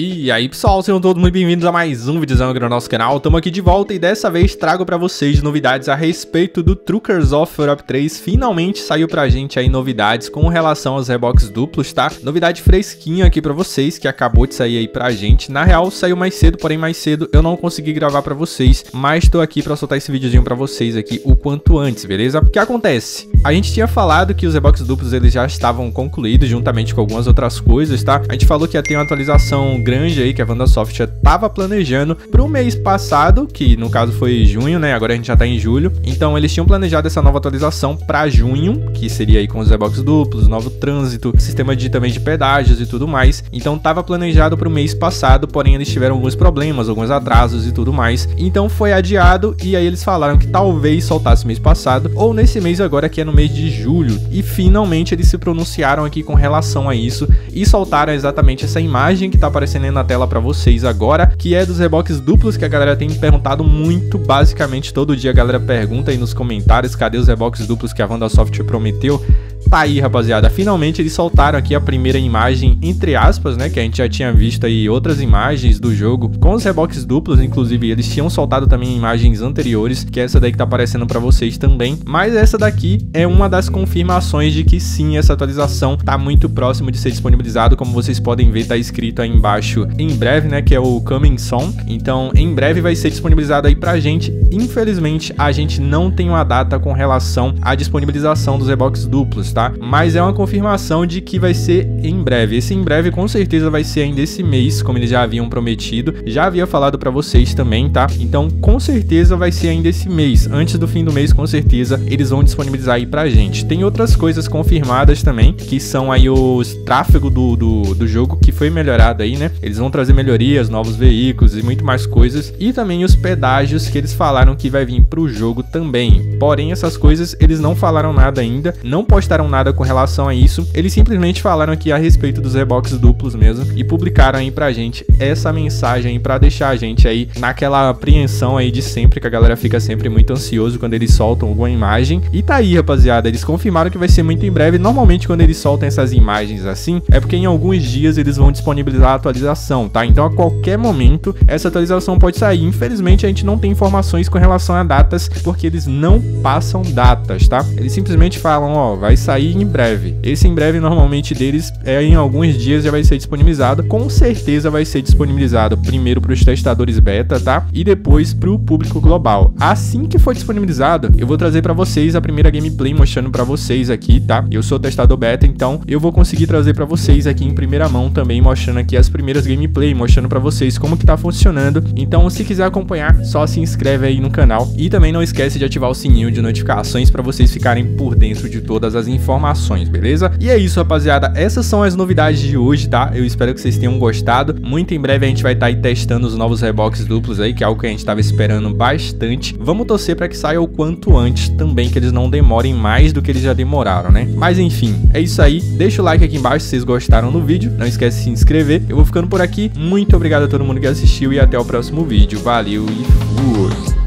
E aí pessoal, sejam todos muito bem-vindos a mais um vídeo aqui no nosso canal. Estamos aqui de volta e dessa vez trago para vocês novidades a respeito do Truckers of Europe 3. Finalmente saiu pra gente aí novidades com relação aos reboques duplos, tá? Novidade fresquinha aqui para vocês que acabou de sair aí pra gente. Na real, saiu mais cedo, porém mais cedo eu não consegui gravar para vocês, mas tô aqui para soltar esse videozinho para vocês aqui o quanto antes, beleza? O que acontece? A gente tinha falado que os reboques duplos eles já estavam concluídos juntamente com algumas outras coisas, tá? A gente falou que ia ter uma atualização grande aí que a Vandasoft já estava planejando para o mês passado, que no caso foi junho, né? Agora a gente já está em julho. Então eles tinham planejado essa nova atualização para junho, que seria aí com os reboques duplos, novo trânsito, sistema de também de pedágios e tudo mais. Então estava planejado para o mês passado, porém eles tiveram alguns problemas, alguns atrasos e tudo mais. Então foi adiado e aí eles falaram que talvez soltasse mês passado ou nesse mês agora que é no mês de julho. E finalmente eles se pronunciaram aqui com relação a isso e soltaram exatamente essa imagem que está aparecendo aí na tela para vocês agora, que é dos reboques duplos que a galera tem perguntado muito, basicamente todo dia a galera pergunta aí nos comentários, cadê os reboques duplos que a Software prometeu? Tá aí, rapaziada. Finalmente eles soltaram aqui a primeira imagem, entre aspas, né? Que a gente já tinha visto aí outras imagens do jogo com os reboques duplos. Inclusive, eles tinham soltado também imagens anteriores, que é essa daí que tá aparecendo para vocês também. Mas essa daqui é uma das confirmações de que sim, essa atualização tá muito próximo de ser disponibilizado. Como vocês podem ver, tá escrito aí embaixo em breve, né? Que é o Coming Soon. Então, em breve vai ser disponibilizado aí pra gente. Infelizmente, a gente não tem uma data com relação à disponibilização dos reboques duplos, tá? Mas é uma confirmação de que vai ser em breve. Esse em breve com certeza vai ser ainda esse mês, como eles já haviam prometido. Já havia falado para vocês também, tá? Então, com certeza vai ser ainda esse mês. Antes do fim do mês, com certeza, eles vão disponibilizar aí pra gente. Tem outras coisas confirmadas também, que são aí os tráfego do, do, do jogo que foi melhorado aí, né? Eles vão trazer melhorias, novos veículos e muito mais coisas. E também os pedágios que eles falaram que vai vir pro jogo também. Porém, essas coisas eles não falaram nada ainda, não postaram nada com relação a isso. Eles simplesmente falaram aqui a respeito dos reboques duplos mesmo e publicaram aí pra gente essa mensagem pra deixar a gente aí naquela apreensão aí de sempre, que a galera fica sempre muito ansioso quando eles soltam alguma imagem. E tá aí, rapaziada, eles confirmaram que vai ser muito em breve. Normalmente quando eles soltam essas imagens assim, é porque em alguns dias eles vão disponibilizar a atualização, tá? Então a qualquer momento essa atualização pode sair. Infelizmente a gente não tem informações com relação a datas, porque eles não passam datas, tá? Eles simplesmente falam, ó, vai sair sair em breve. Esse em breve normalmente deles é em alguns dias já vai ser disponibilizado. Com certeza vai ser disponibilizado primeiro para os testadores beta, tá? E depois para o público global. Assim que for disponibilizado, eu vou trazer para vocês a primeira gameplay mostrando para vocês aqui, tá? Eu sou testador beta, então eu vou conseguir trazer para vocês aqui em primeira mão também mostrando aqui as primeiras gameplay, mostrando para vocês como que tá funcionando. Então, se quiser acompanhar, só se inscreve aí no canal e também não esquece de ativar o sininho de notificações para vocês ficarem por dentro de todas as informações informações, beleza? E é isso, rapaziada. Essas são as novidades de hoje, tá? Eu espero que vocês tenham gostado. Muito em breve a gente vai estar tá aí testando os novos reboques duplos aí, que é algo que a gente estava esperando bastante. Vamos torcer para que saia o quanto antes também, que eles não demorem mais do que eles já demoraram, né? Mas enfim, é isso aí. Deixa o like aqui embaixo se vocês gostaram do vídeo. Não esquece de se inscrever. Eu vou ficando por aqui. Muito obrigado a todo mundo que assistiu e até o próximo vídeo. Valeu e fui!